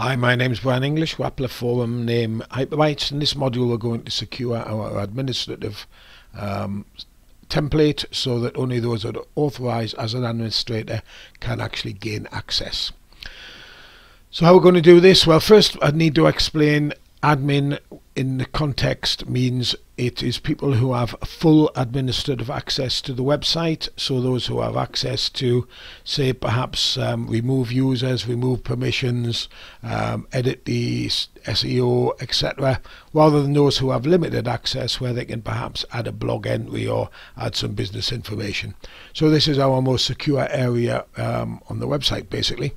Hi, my name is Brian English, Wappler Forum name Hyperbytes. In this module we're going to secure our administrative um, template so that only those that are authorized as an administrator can actually gain access. So how we're going to do this? Well first I need to explain admin in the context means it is people who have full administrative access to the website. So those who have access to say perhaps um, remove users remove permissions um, edit the SEO etc rather than those who have limited access where they can perhaps add a blog entry or add some business information. So this is our most secure area um, on the website basically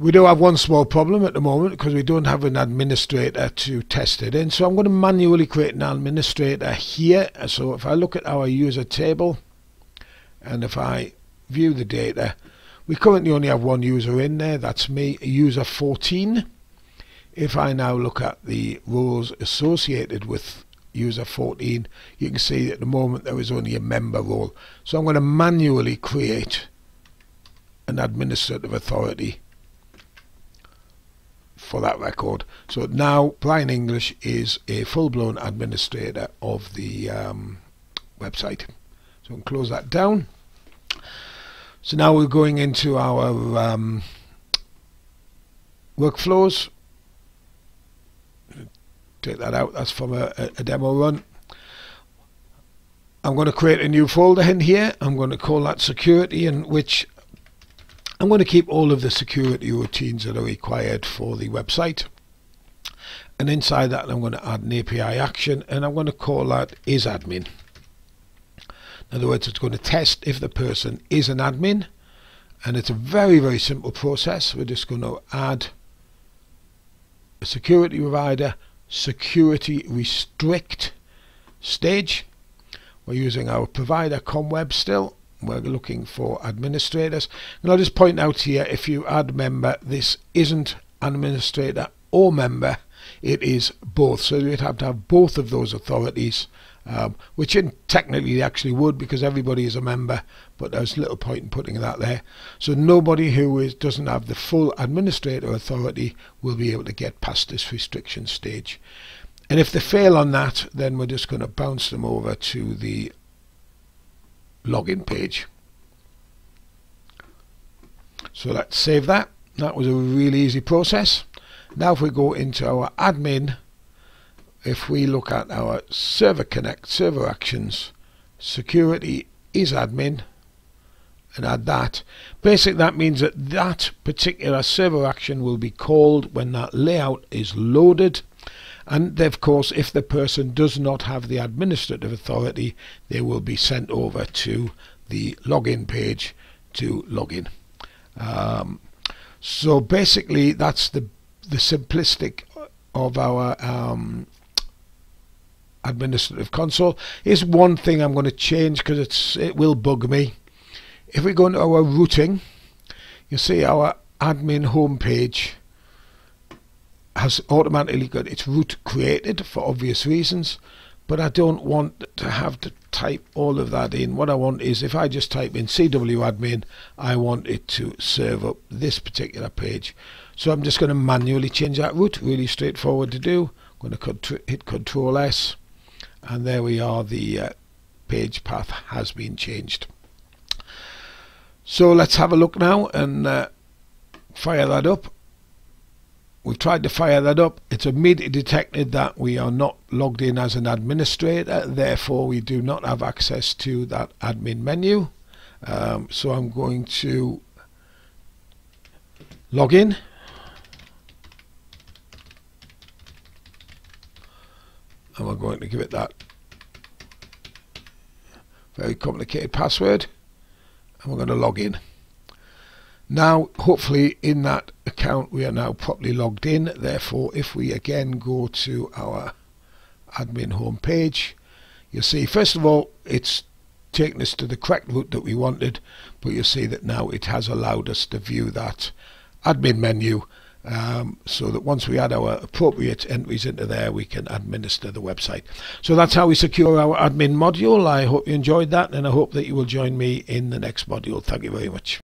we do have one small problem at the moment because we don't have an administrator to test it in. So I'm going to manually create an administrator here. So if I look at our user table and if I view the data, we currently only have one user in there. That's me, user 14. If I now look at the roles associated with user 14, you can see at the moment there is only a member role. So I'm going to manually create an administrative authority for that record. So now Brian English is a full-blown administrator of the um, website. So we'll close that down. So now we're going into our um, workflows. Take that out. That's from a, a demo run. I'm going to create a new folder in here. I'm going to call that security in which I'm going to keep all of the security routines that are required for the website. And inside that I'm going to add an API action and I'm going to call that is admin. In other words, it's going to test if the person is an admin and it's a very very simple process. We're just going to add a security provider security restrict stage. We're using our provider ComWeb still we're looking for administrators. And I'll just point out here if you add member this isn't administrator or member it is both. So you'd have to have both of those authorities um, which in technically actually would because everybody is a member but there's little point in putting that there. So nobody who is doesn't have the full administrator authority will be able to get past this restriction stage. And if they fail on that then we're just going to bounce them over to the login page. So let's save that. That was a really easy process. Now if we go into our admin, if we look at our server connect, server actions, security is admin, and add that. Basically that means that that particular server action will be called when that layout is loaded and of course if the person does not have the administrative authority they will be sent over to the login page to login um, so basically that's the the simplistic of our um, administrative console. Is one thing I'm going to change because it's it will bug me. If we go into our routing you see our admin homepage has automatically got its route created for obvious reasons but I don't want to have to type all of that in. What I want is if I just type in cwadmin, I want it to serve up this particular page. So I'm just going to manually change that route really straightforward to do. I'm going to hit control S and there we are the uh, page path has been changed. So let's have a look now and uh, fire that up We've tried to fire that up. It's immediately detected that we are not logged in as an administrator. Therefore, we do not have access to that admin menu. Um, so I'm going to log in. And we're going to give it that very complicated password. And we're going to log in. Now, hopefully in that account we are now properly logged in. Therefore, if we again go to our admin home page, you'll see, first of all, it's taken us to the correct route that we wanted, but you'll see that now it has allowed us to view that admin menu um, so that once we add our appropriate entries into there we can administer the website. So that's how we secure our admin module. I hope you enjoyed that and I hope that you will join me in the next module. Thank you very much